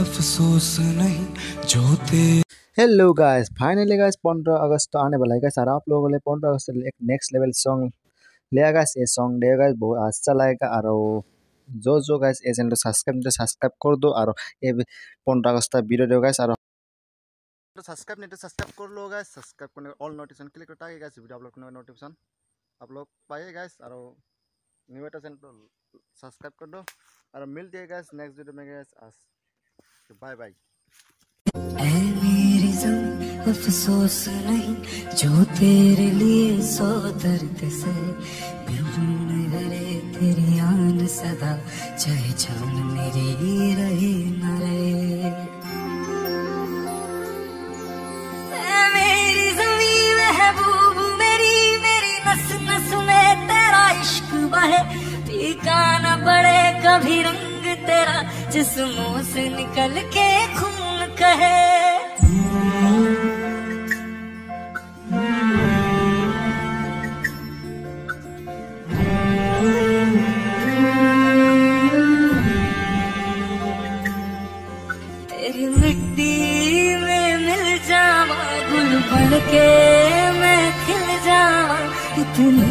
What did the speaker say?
अफसोस नहीं जो तेरे हेलो गाइस फाइनली गाइस पंद्रह अगस्त तो आने वाला है गाइस और आप लोगों ने पंद्रह अगस्त एक नेक्स्ट लेवल सॉन्ग लिया गाइस ये सॉन्ग लिया गाइस बहुत अच्छा लगेगा और जो जो गाइस ये चैनल सब्सक्राइब तो सब्सक्राइब कर दो और ये पंद्रह अगस्त वीडियो देखो गाइस और तो सब्सक्राइब नहीं तो सब्सक्राइब कर लो गाइस सब्सक्राइब करने ऑल नोटिफिकेशन क्लिक करता है गाइस वीडियो आप लोग को नोटिफिकेशन आप लोग पाइए गाइस और न्यू चैनल तो सब्सक्राइब कर दो। और मिलते हैं गाइस नेक्स्ट वीडियो में गाइस आज। बाय बाय अफसोस नहीं, जो तेरे लिए सो दर्द से तेरी आन सदा, चाहे जान मेरी रहे रहे। इश्क बहे पीका न पड़े कभी रंग तेरा जिसमों से निकल के खून कहे। तेरी मिट्टी में मिल जावा, गुल बन के मैं खिल जावा, इतनी